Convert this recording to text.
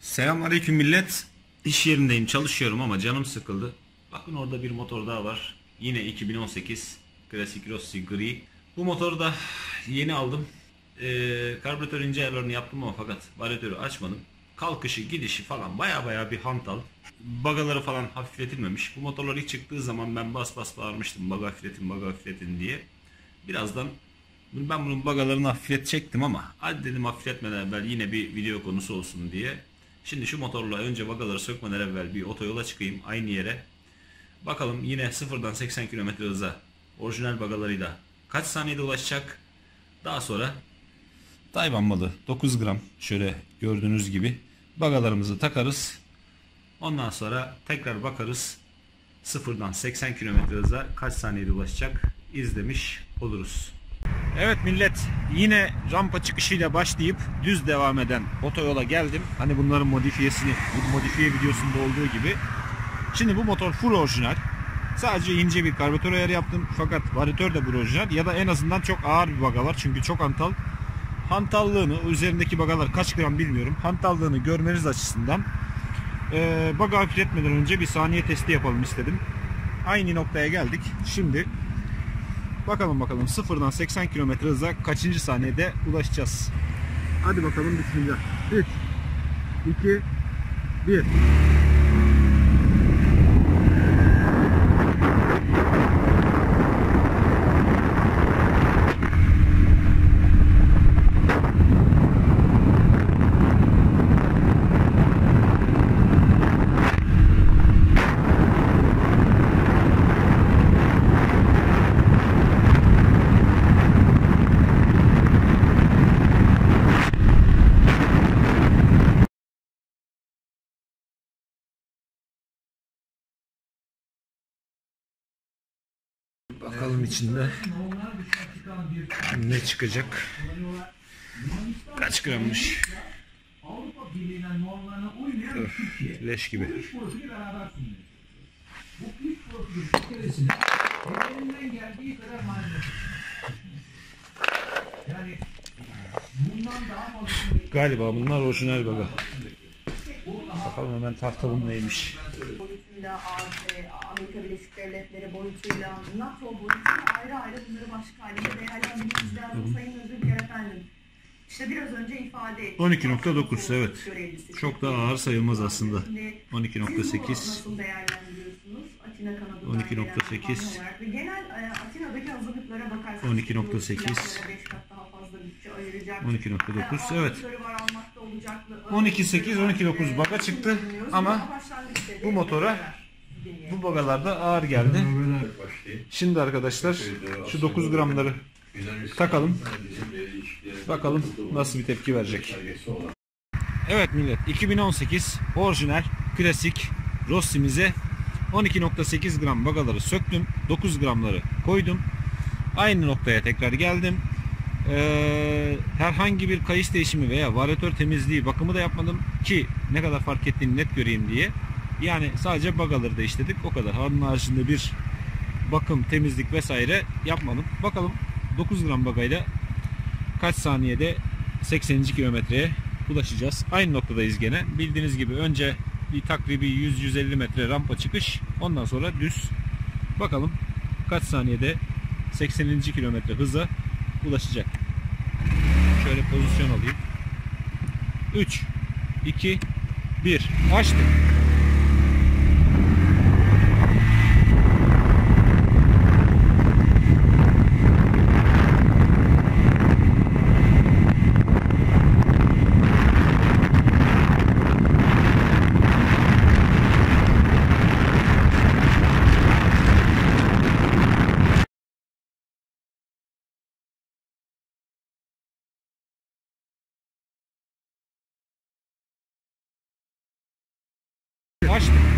Selamünaleyküm millet. İş yerindeyim, çalışıyorum ama canım sıkıldı. Bakın orada bir motor daha var. Yine 2018 Classic Rossi Gri. Bu motoru da yeni aldım. Ee, karbüratör ince ayarlarını yaptım ama fakat varyatörü açmadım. Kalkışı, gidişi falan baya baya bir hantal. Bagaları falan hafifletilmemiş. Bu motorlar ilk çıktığı zaman ben bas bas bağırmıştım. Baga hafifletin, baga hafifletin diye. Birazdan ben bunun bagalarını hafifletecektim ama hadi dedim hafifletmeden evvel yine bir video konusu olsun diye. Şimdi şu motorla önce bagaları sökmeden evvel bir otoyola çıkayım aynı yere. Bakalım yine sıfırdan 80 km hıza orijinal bagalarıyla kaç saniyede ulaşacak. Daha sonra Tayvan malı 9 gram şöyle gördüğünüz gibi bagalarımızı takarız. Ondan sonra tekrar bakarız. Sıfırdan 80 km hıza kaç saniyede ulaşacak izlemiş oluruz. Evet millet yine rampa çıkışıyla başlayıp düz devam eden otoyola geldim. Hani bunların modifiyesini modifiye videosunda olduğu gibi. Şimdi bu motor full orijinal. Sadece ince bir karbüratör ayarı yaptım. Fakat varyatör de bu orijinal. Ya da en azından çok ağır bir baga var. Çünkü çok hantal. Hantallığını üzerindeki bagalar kaç gram bilmiyorum. Hantallığını görmeniz açısından e, baga hafifletmeden önce bir saniye testi yapalım istedim. Aynı noktaya geldik. Şimdi Bakalım bakalım sıfırdan 80 km hıza kaçıncı saniyede ulaşacağız. Hadi bakalım bismillah. 3 2 1 Bakalım içinde ne çıkacak. Kaç grammış? Öf, leş gibi. Galiba bunlar orijinal baga. Bakalım hemen tahta neymiş. Boyutuyla, Amerika Birleşik Devletleri boyutuyla, NATO boyutuyla ayrı ayrı bunları başka halinde değerlendirmemiz lazım. Sayın Özgür efendim. İşte biraz önce ifade ettim. 12.9 evet. Görevlisi. Çok da ağır sayılmaz aslında. Şimdi 12.8. Siz bunu nasıl değerlendiriyorsunuz? Atina kanadından 12.8. gelen taban olarak ve genel e, Atina'daki hazırlıklara bakarsanız 12.8. biliyorsunuz, beş kat daha fazla bütçe ayıracak. 12.9, E, evet. Altyapıları var, almakta olacaklı. 12.8, 12.9 baga çıktı ama bu motora bu bagalarda ağır geldi. Şimdi arkadaşlar şu 9 gramları takalım. Bakalım nasıl bir tepki verecek. Evet millet 2018 orijinal klasik Rossi'mize 12.8 gram bagaları söktüm. 9 gramları koydum. Aynı noktaya tekrar geldim. Ee, herhangi bir kayış değişimi veya varyatör temizliği bakımı da yapmadım ki ne kadar fark ettiğini net göreyim diye. Yani sadece bagaları değiştirdik o kadar. Onun haricinde bir bakım, temizlik vesaire yapmadım. Bakalım 9 gram bagayla kaç saniyede 80. kilometreye ulaşacağız. Aynı noktadayız gene. Bildiğiniz gibi önce bir takribi 100-150 metre rampa çıkış. Ondan sonra düz. Bakalım kaç saniyede 80. kilometre hıza ulaşacak. Pozisyon alayım. 3 2 1 açtık. Mostra.